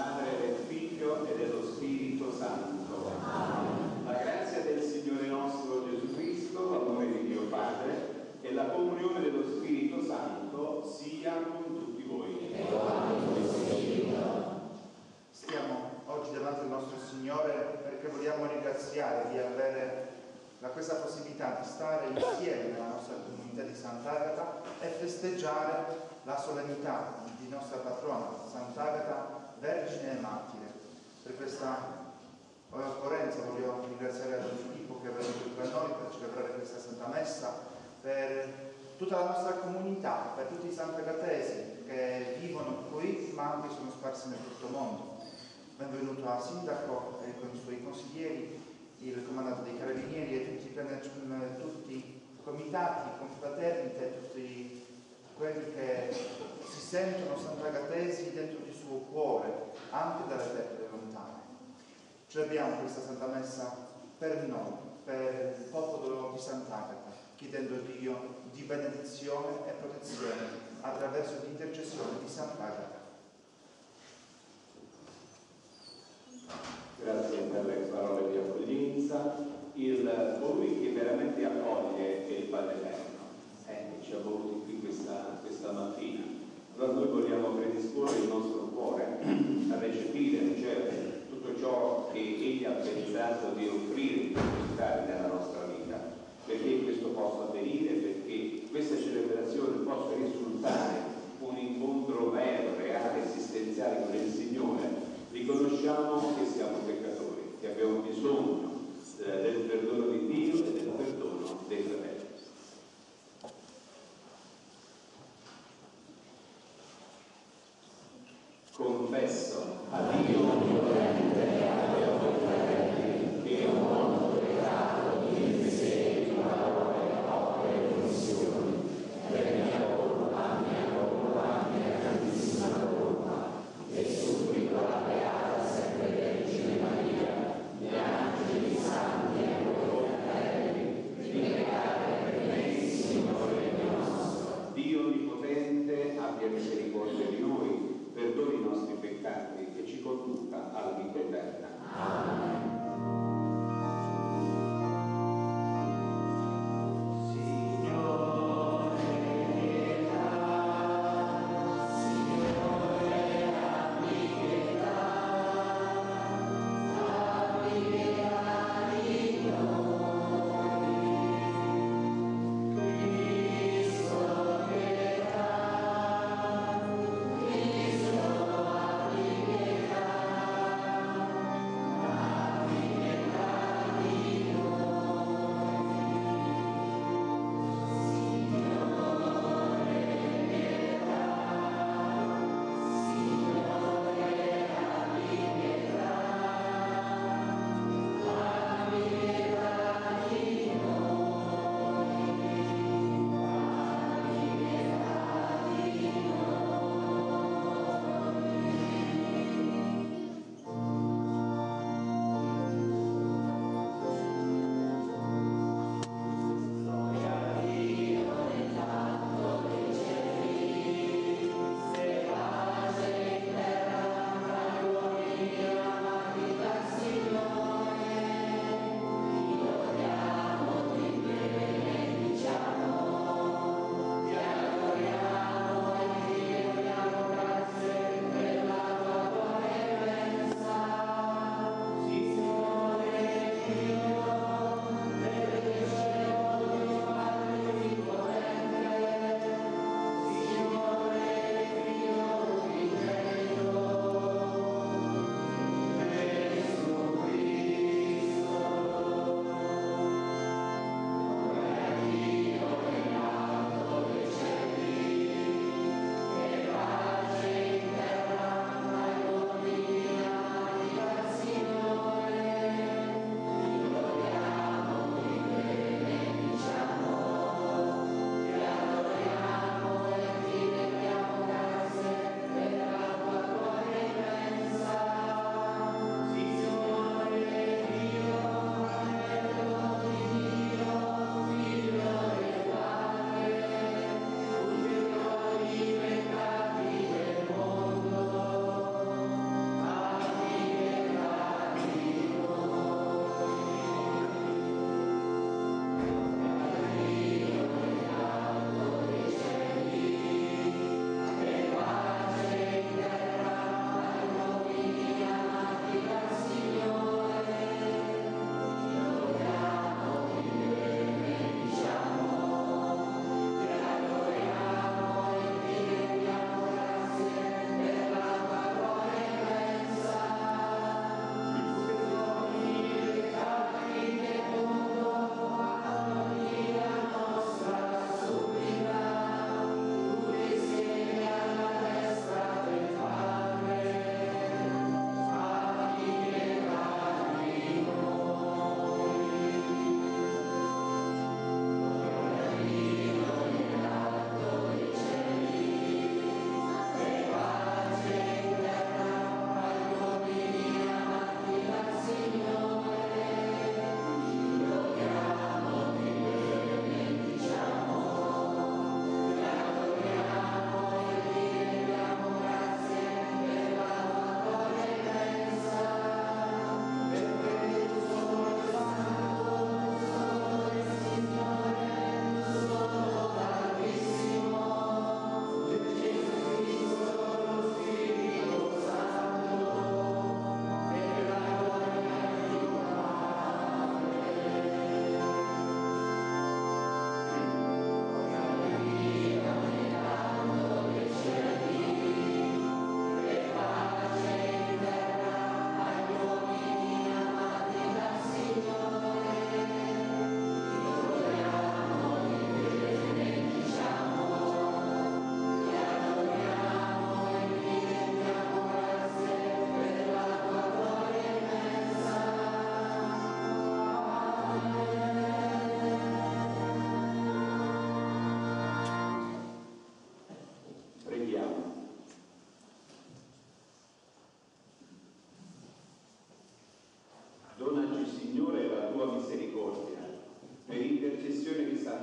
Padre, del Figlio e dello Spirito Santo. Amen. La grazia del Signore nostro Gesù Cristo, l'amore di Dio Padre e la comunione dello Spirito Santo sia con tutti voi. Stiamo oggi davanti al nostro Signore perché vogliamo ringraziare di avere la, questa possibilità di stare insieme nella nostra comunità di Sant'Agata e festeggiare la solennità di nostra patrona Sant'Agata Vergine e Martire. Per questa occorrenza voglio ringraziare Don Filippo che è venuto tra noi per celebrare questa Santa Messa, per tutta la nostra comunità, per tutti i Sant'Agatesi che vivono qui ma anche sono sparsi nel tutto il mondo. Benvenuto al Sindaco e con i suoi consiglieri, il comandante dei Carabinieri e tutti, tutti i comitati, confraternite, tutti quelli che si sentono sant'agatesi dentro il suo cuore, anche dalle terre lontane. Celebriamo questa Santa Messa per noi, per il popolo di Sant'Agata, chiedendo a Dio di benedizione e protezione attraverso l'intercessione di Sant'Agata. Grazie per le parole di accoglienza. Il, colui che veramente accoglie è il Padre Eterno, eh, ci ha voluti qui questa, questa mattina. Allora noi vogliamo predisporre il nostro cuore a recepire, a ricevere tutto ciò che Egli pensato di offrire, di depositare nella nostra vita, perché questo possa avvenire, perché questa celebrazione possa risultare un incontro vero, reale, esistenziale con il Signore. Riconosciamo che siamo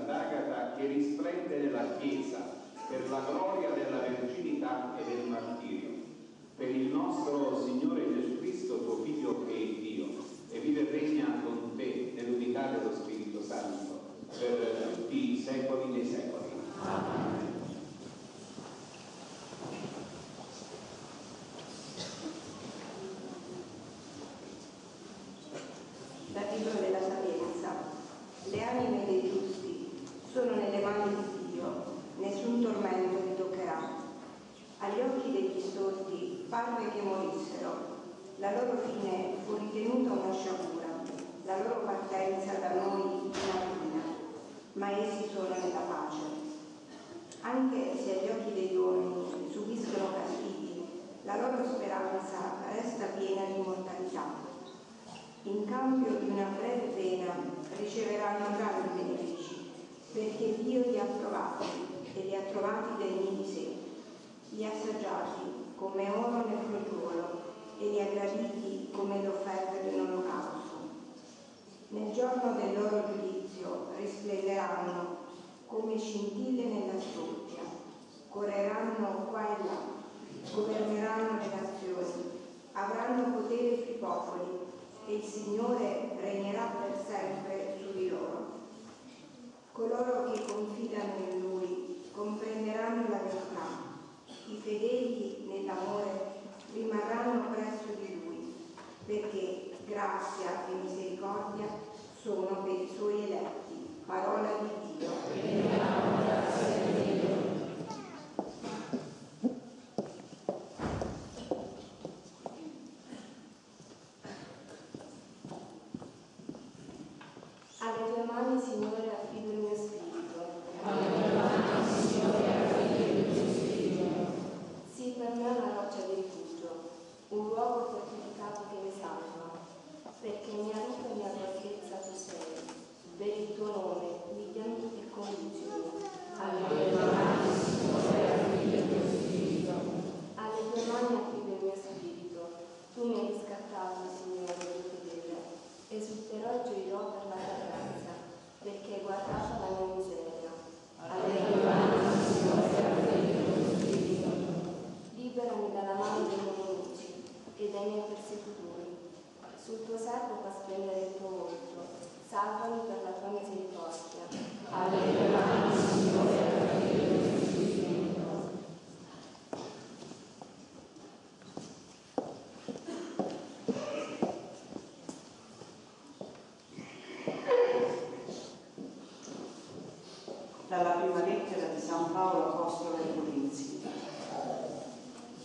Sant'Agata che risplende nella Chiesa per la gloria della verginità e del martirio. Per il nostro Signore Gesù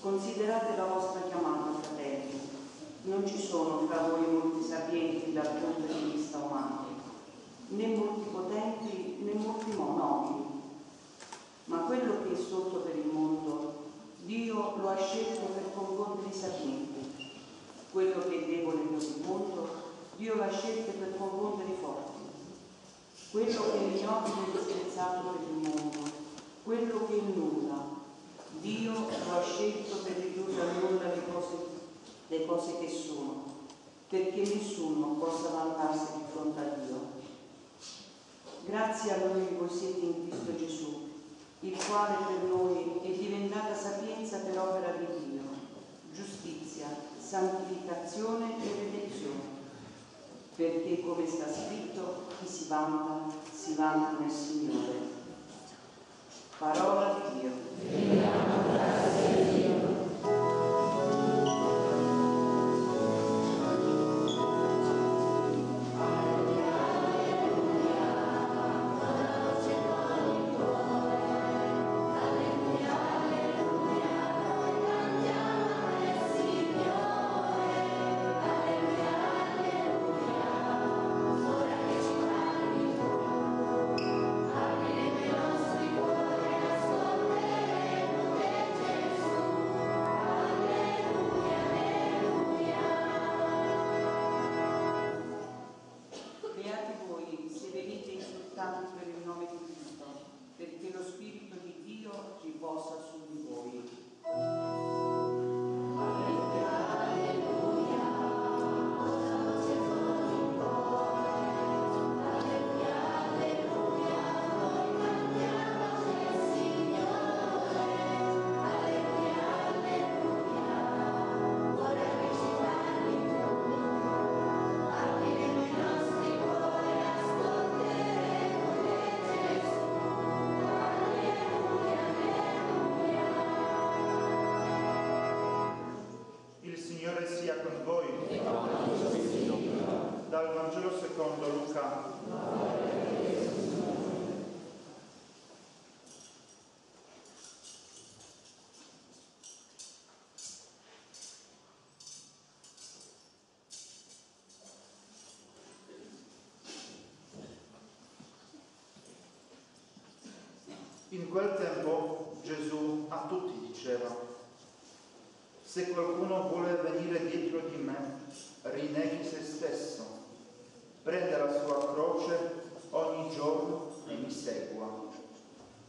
Considerate la vostra chiamata, fratelli. Non ci sono fra voi molti sapienti dal punto di vista umano, né molti potenti né molti nobili, ma quello che è sotto per il mondo, Dio lo ha scelto per confondere i sapienti. Quello che è debole per il mondo, Dio l'ha scelto per confondere i forti. Quello che è ignobile e disprezzato per il mondo, quello che è nulla, Dio lo ha scelto per ridurre a nulla le cose, le cose che sono, perché nessuno possa vantarsi di fronte a Dio. Grazie a Lui voi siete in Cristo Gesù, il quale per noi è diventata sapienza per opera di Dio, giustizia, santificazione e redenzione. Perché come sta scritto, chi si vanta, si vanta nel Signore. Parola di Dio. In quel tempo Gesù a tutti diceva, se qualcuno vuole venire dietro di me, rinneghi se stesso, prenda la sua croce ogni giorno e mi segua.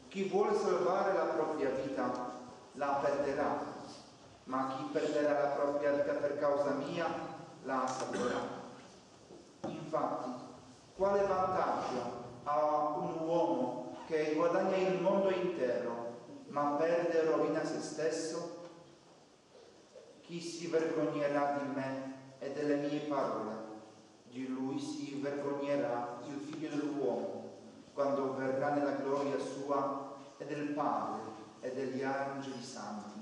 Chi vuole salvare la propria vita la perderà, ma chi perderà la propria vita per causa mia la salverà. Infatti, quale vantaggio ha un uomo che guadagna il mondo intero, ma perde e rovina se stesso? Chi si vergognerà di me e delle mie parole? Di lui si vergognerà il figlio dell'uomo quando verrà nella gloria sua e del Padre e degli angeli santi.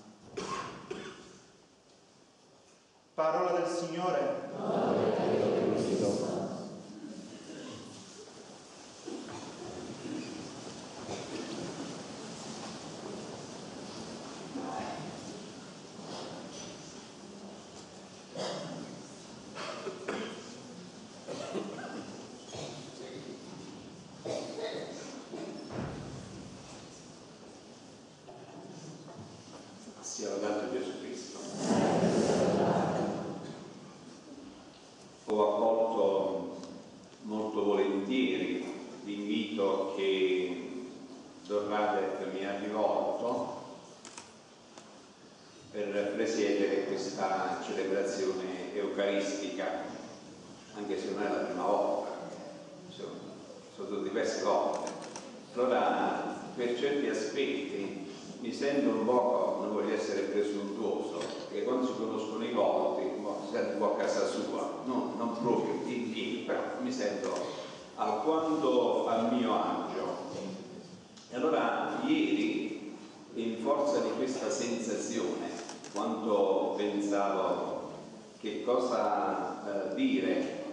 Parola del Signore. Sia lodato Gesù Cristo. Ho accolto molto volentieri l'invito che Don Radet mi ha rivolto per presiedere questa celebrazione eucaristica, anche se non è la prima volta, sono, sono diverse. Allora, per certi aspetti mi sento un po', non voglio essere presuntuoso, perché quando si conoscono i volti, si sente un po' a casa sua, non, non proprio in piedi, però mi sento alquanto al mio agio. E allora ieri, in forza di questa sensazione, quando pensavo che cosa eh, dire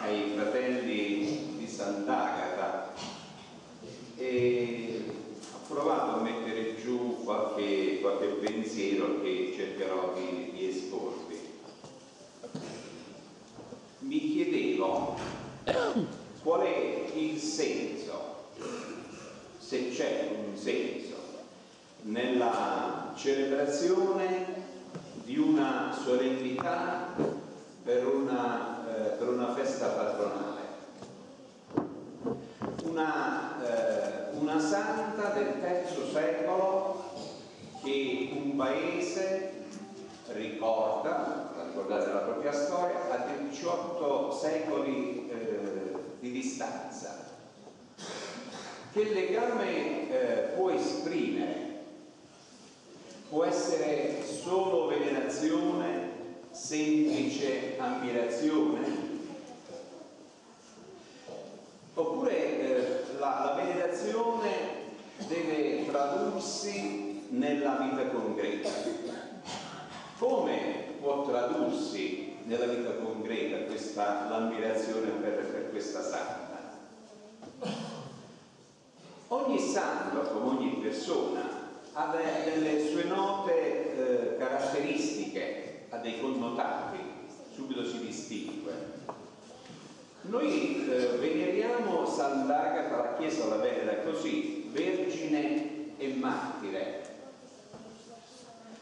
ai fratelli di Sant'Agata, e ho provato a mettere giù qualche, qualche pensiero che cercherò di, di esporvi. Mi chiedevo qual è il senso, se c'è un senso, nella celebrazione di una solennità per una, eh, per una festa patronale una, eh, una santa del terzo secolo che un paese ricorda, ricordate la propria storia, a 18 secoli eh, di distanza. Che legame eh, può esprimere? Può essere solo venerazione, semplice ammirazione? Oppure eh, la, la venerazione deve tradursi nella vita concreta. Come può tradursi nella vita concreta questa, l'ammirazione per, per questa santa? Ogni santo, come ogni persona, ha de- delle sue note eh, caratteristiche, ha dei connotati, subito si distingue. Noi eh, veneriamo Sant'Agata, la Chiesa la venera così, vergine e martire.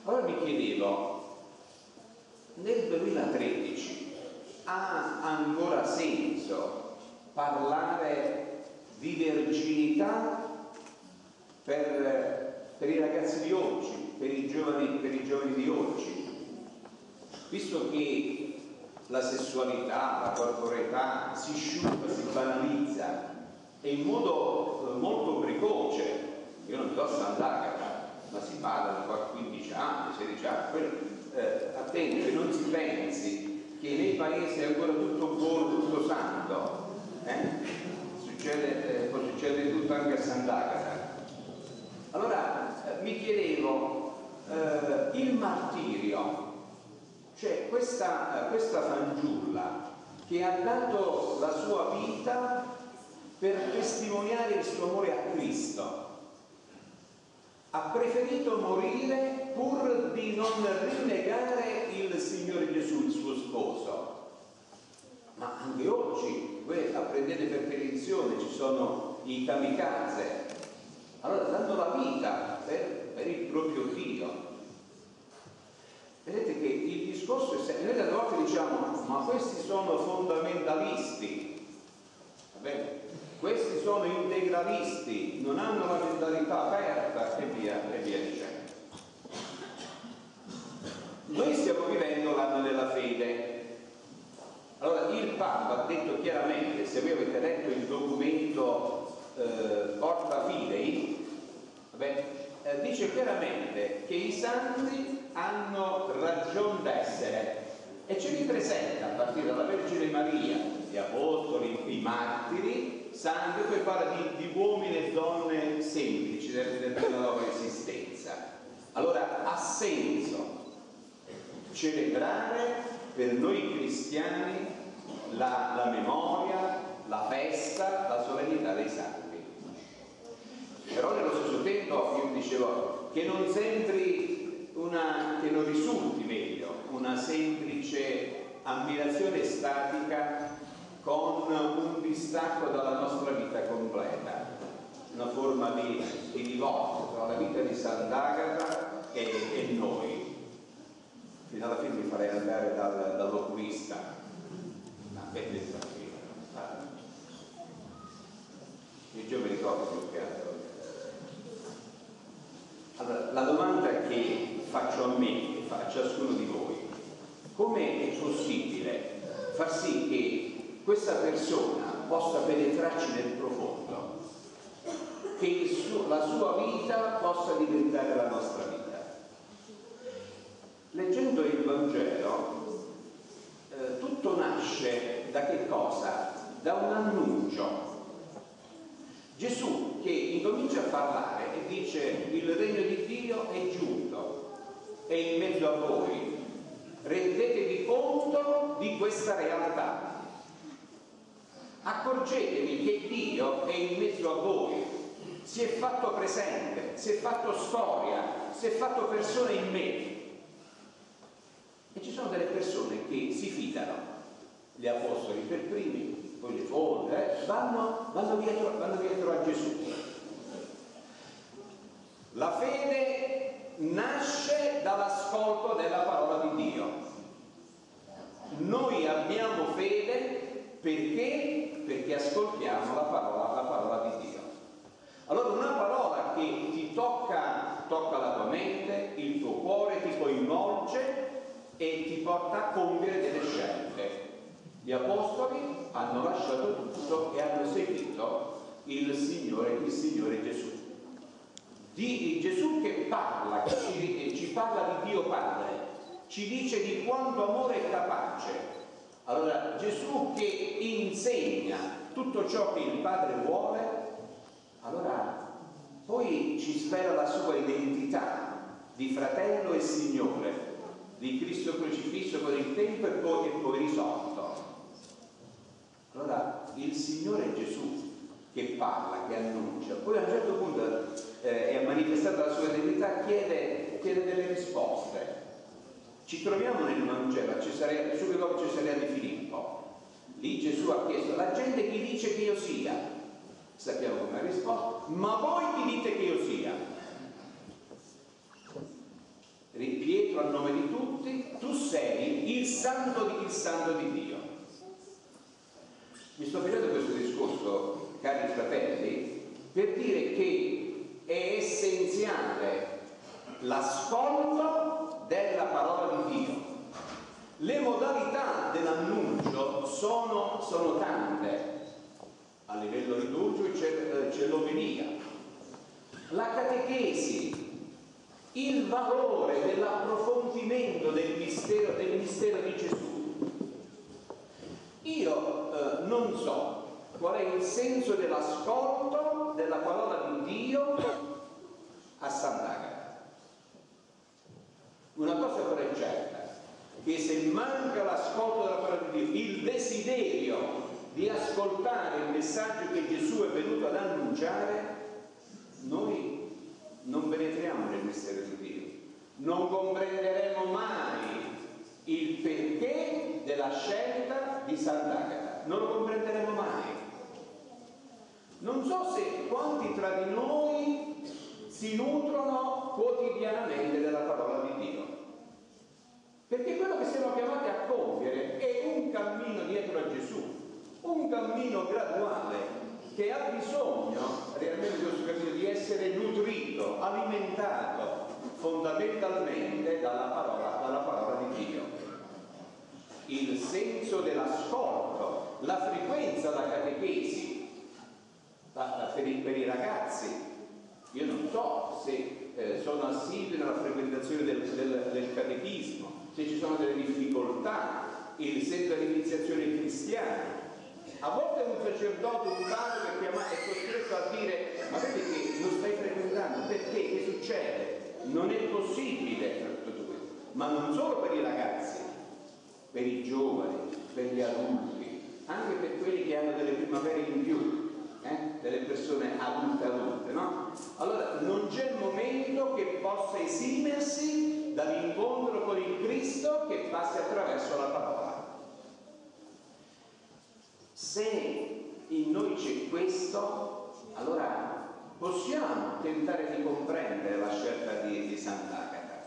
Allora mi chiedevo, nel 2013 ha ancora senso parlare di verginità per, per i ragazzi di oggi, per i, giovani, per i giovani di oggi? Visto che la sessualità, la corporeità si sciupa, si banalizza e in modo eh, molto precoce. Io non so Sant'Agata, ma si parla da 15 anni, 16 anni. Poi, eh, attenti, non si pensi che nei paesi è ancora tutto buono, tutto santo. Eh? Succede, eh, può succedere tutto anche a Sant'Agata. Allora eh, mi chiedevo, eh, il martirio cioè questa, questa fanciulla che ha dato la sua vita per testimoniare il suo amore a Cristo, ha preferito morire pur di non rinnegare il Signore Gesù, il suo sposo. Ma anche oggi, voi apprendete per televisione, ci sono i kamikaze, allora dando la vita per, per il proprio Dio. Vedete che il discorso è sempre, noi tante volte diciamo, ma questi sono fondamentalisti, va bene? Questi sono integralisti, non hanno la mentalità aperta e via, e via dicendo. Noi stiamo vivendo l'anno della fede. Allora il Papa ha detto chiaramente, se voi avete letto il documento eh, Porta Fidei, vabbè, eh, dice chiaramente che i santi hanno ragione d'essere e ce li presenta a partire dalla Vergine Maria, gli apostoli, i martiri, santi, poi parla di, di uomini e donne semplici della loro esistenza. Allora ha senso celebrare per noi cristiani la, la memoria, la festa, la solennità dei santi. Però nello stesso tempo io dicevo che non sembri una, che non risulti meglio una semplice ammirazione statica con un distacco dalla nostra vita completa, una forma di, di divorzio tra la vita di Sant'Agata e, e noi. Fino alla fine mi farei andare dal, dall'oculista ma bellezza qui io già mi ricordo più che altro. Allora la domanda che faccio a me e a ciascuno di voi come è possibile far sì che questa persona possa penetrarci nel profondo che suo, la sua vita possa diventare la nostra vita Leggendo il Vangelo, eh, tutto nasce da che cosa? Da un annuncio. Gesù che incomincia a parlare e dice il regno di Dio è giunto, è in mezzo a voi, rendetevi conto di questa realtà. Accorgetevi che Dio è in mezzo a voi, si è fatto presente, si è fatto storia, si è fatto persona in me e ci sono delle persone che si fidano, gli apostoli per primi, poi le folle, eh, vanno, vanno, dietro, vanno dietro a Gesù. La fede nasce dall'ascolto della parola di Dio. Noi abbiamo fede perché? Perché ascoltiamo la parola, la parola di Dio. Allora una parola che ti tocca, tocca la tua mente, il tuo cuore, ti coinvolge, e ti porta a compiere delle scelte. Gli apostoli hanno lasciato tutto e hanno seguito il Signore, il Signore Gesù. Di Gesù che parla, che ci, ci parla di Dio Padre, ci dice di quanto amore è capace. Allora Gesù che insegna tutto ciò che il Padre vuole, allora poi ci spera la sua identità di fratello e Signore di Cristo crocifisso con il tempo e poi, e poi risorto. Allora il Signore Gesù che parla, che annuncia, poi a un certo punto eh, è manifestata la sua identità, chiede, chiede, delle risposte. Ci troviamo nel Vangelo, Cesarea, subito dopo Cesarea di Filippo. Lì Gesù ha chiesto, la gente chi dice che io sia? Sappiamo come ha risposto, ma voi chi dite che io sia? Pietro a nome di tutti, tu sei il santo di, il santo di Dio. Mi sto facendo questo discorso, cari fratelli, per dire che è essenziale l'ascolto della parola di Dio. Le modalità dell'annuncio sono, sono tante. A livello liturgico c'è, c'è l'omelia, la catechesi, il valore dell'approfondimento del mistero, del mistero di Gesù. Io eh, non so qual è il senso dell'ascolto della parola di Dio a Sant'Agata. Una cosa però è certa, che se manca l'ascolto della parola di Dio, il desiderio di ascoltare il messaggio che Gesù è venuto ad annunciare, noi non penetriamo nel mistero di Dio, non comprenderemo mai il perché della scelta di Sant'Agata, non lo comprenderemo mai. Non so se quanti tra di noi si nutrono quotidianamente della parola di Dio. Perché quello che siamo chiamati a compiere è un cammino dietro a Gesù, un cammino graduale che ha bisogno realmente di questo cammino di essere nutrito, alimentato fondamentalmente dalla parola, dalla parola di Dio. Il senso dell'ascolto, la frequenza da catechesi, per i, per i ragazzi. Io non so se eh, sono assidui nella frequentazione del, del, del catechismo, se ci sono delle difficoltà, il senso dell'iniziazione cristiana. A volte un sacerdote, un padre è, è costretto a dire ma vedi che non stai frequentando, perché? Che succede? Non è possibile tutto questo, ma non solo per i ragazzi, per i giovani, per gli adulti, anche per quelli che hanno delle primavere in più, eh? delle persone adulte adulte, no? Allora non c'è momento che possa esimersi dall'incontro con il Cristo che passi attraverso la parola. Se in noi c'è questo, allora possiamo tentare di comprendere la scelta di, di Sant'Agata.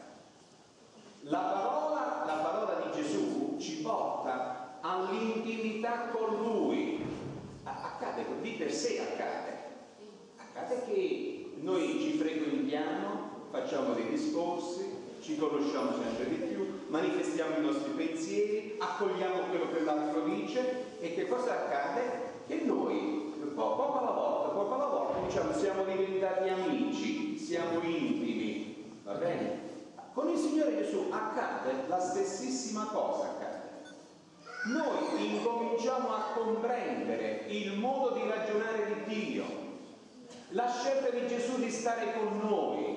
La parola, la parola di Gesù ci porta all'intimità con Lui, accade, di per sé accade. Accade che noi ci frequentiamo, facciamo dei discorsi, ci conosciamo sempre di più, manifestiamo i nostri pensieri, accogliamo quello che l'altro dice e che cosa accade? Che noi poco alla volta, poco alla volta diciamo siamo diventati amici, siamo intimi, va bene? Con il Signore Gesù accade la stessissima cosa accade noi incominciamo a comprendere il modo di ragionare di Dio, la scelta di Gesù di stare con noi,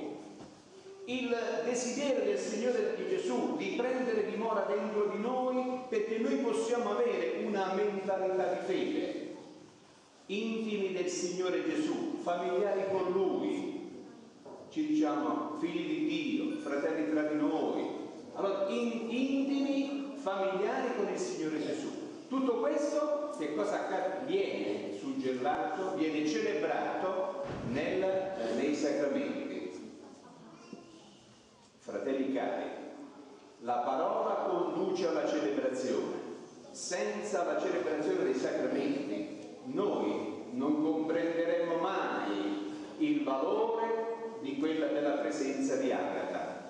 il desiderio del Signore di Gesù di prendere dimora dentro di noi perché noi possiamo avere una mentalità di fede, intimi del Signore Gesù, familiari con Lui, ci diciamo figli di Dio, fratelli tra di noi, allora in, intimi familiari con il Signore Gesù. Tutto questo che cosa accade? Viene suggellato, viene celebrato nel, eh, nei sacramenti. Fratelli cari, la parola conduce alla celebrazione. Senza la celebrazione dei sacramenti noi non comprenderemo mai il valore di quella, della presenza di Agata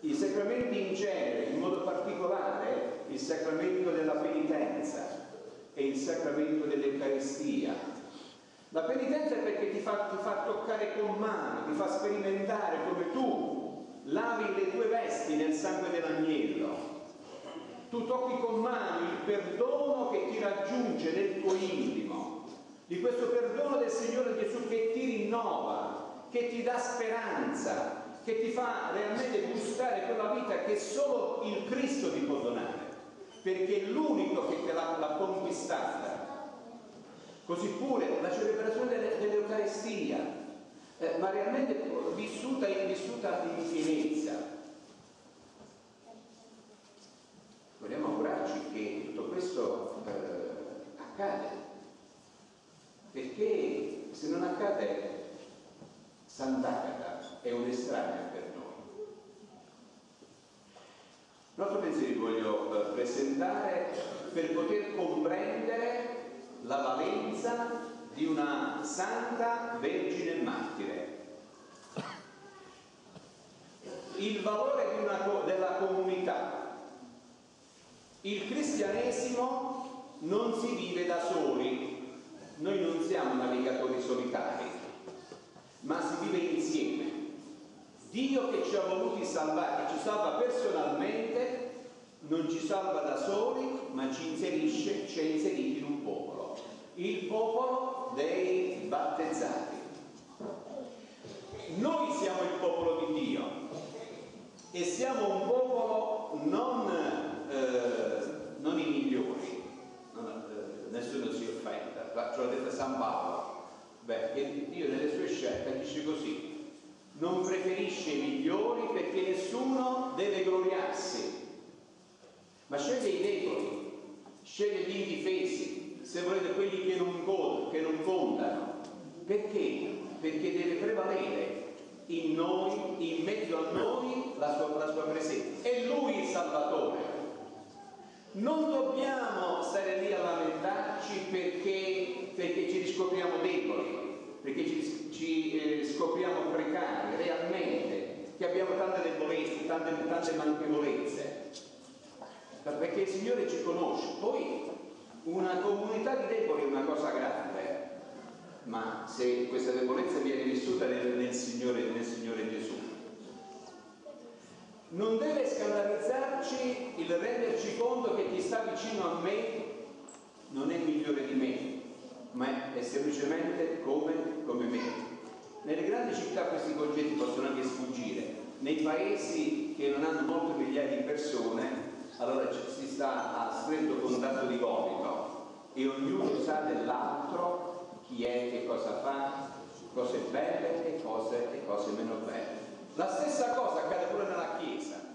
I sacramenti in genere, in modo particolare il sacramento della penitenza e il sacramento dell'Eucaristia. La penitenza è perché ti fa, ti fa toccare con mano, ti fa sperimentare come tu lavi le tue vesti nel sangue dell'agnello. Tu tocchi con mano il perdono che ti raggiunge nel tuo intimo, di questo perdono del Signore Gesù che ti rinnova, che ti dà speranza, che ti fa realmente gustare quella vita che solo il Cristo ti può donare, perché è l'unico che te l'ha, l'ha conquistata. Così pure la celebrazione delle, dell'Eucaristia, eh, ma realmente vissuta, vissuta in pienezza. Vogliamo augurarci che tutto questo eh, accade, perché se non accade Sant'Agata è un estraneo per noi. Un altro pensiero voglio eh, presentare per poter comprendere la valenza di una santa vergine martire. Il valore una, della comunità. Il cristianesimo non si vive da soli, noi non siamo navigatori solitari, ma si vive insieme. Dio che ci ha voluti salvare, che ci salva personalmente, non ci salva da soli, ma ci inserisce, ci ha inseriti in il popolo dei battezzati. Noi siamo il popolo di Dio e siamo un popolo non, eh, non i migliori, non, eh, nessuno si offenda, ce l'ha detto San Paolo, Beh, Dio nelle sue scelte dice così, non preferisce i migliori perché nessuno deve gloriarsi, ma sceglie i deboli, sceglie gli indifesi, se volete quelli che non, contano, che non contano. Perché? Perché deve prevalere in noi, in mezzo a noi, la sua, la sua presenza. È Lui il Salvatore. Non dobbiamo stare lì a lamentarci perché, perché ci riscopriamo deboli, perché ci, ci eh, scopriamo precari realmente, che abbiamo tante debolezze, tante, tante manchevolezze. Perché il Signore ci conosce. Poi una comunità di deboli è una cosa grande, ma se questa debolezza viene vissuta nel, nel, Signore, nel Signore Gesù. Non deve scandalizzarci il renderci conto che chi sta vicino a me non è migliore di me, ma è semplicemente come, come me. Nelle grandi città questi concetti possono anche sfuggire, nei paesi che non hanno molte migliaia di persone, allora si sta a stretto contatto di gomito e ognuno sa dell'altro chi è, che cosa fa, cose belle e cose, e cose meno belle. La stessa cosa accade pure nella Chiesa.